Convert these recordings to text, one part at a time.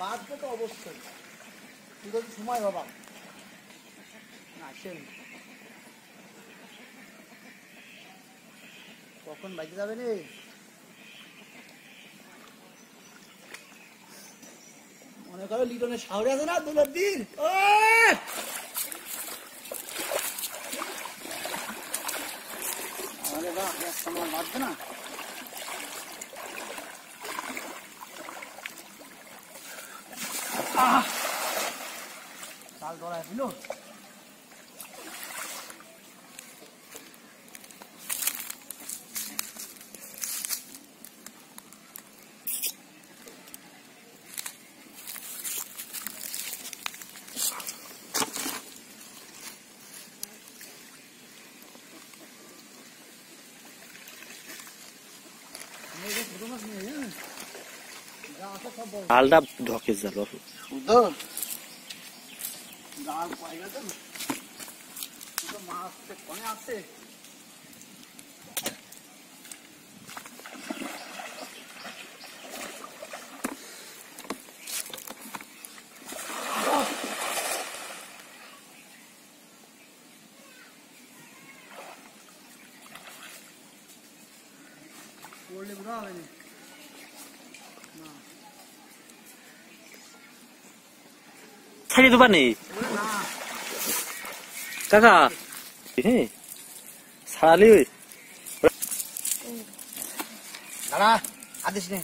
বাঁচবে তো অবশ্যই। কিন্তু একটু সময় বাবা না সে কখন বাইতে যাবে রে? মনে করো লিটনের শাহরে আছে না দুলোর দিন? বাহ এক সময় বাঁচবে না? কাল গলায় ছিল ছোট মাছ নিয়ে হ্যাঁ যা আছে সব বড় জালটা Alda dok izler Burada. Dal koygadım. Burada maaşta kone atse. Orada bura beni. ছাড়ি দেবা নেই কাকা হ্যাঁ ছাড়ালি ওই দাঁড়া আদিস নে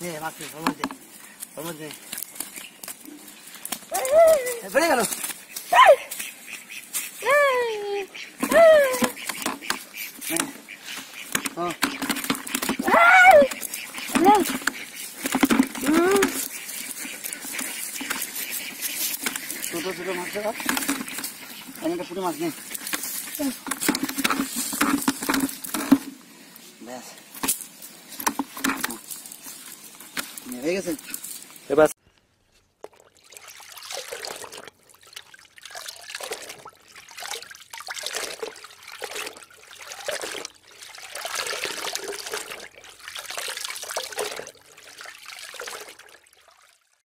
নে নে হলুদ দে হলুদ দে বেড়ে গেল ছোট ছোট মাছ একটা পুরো মাছ নেই। ব্যাস। হয়ে গেছে।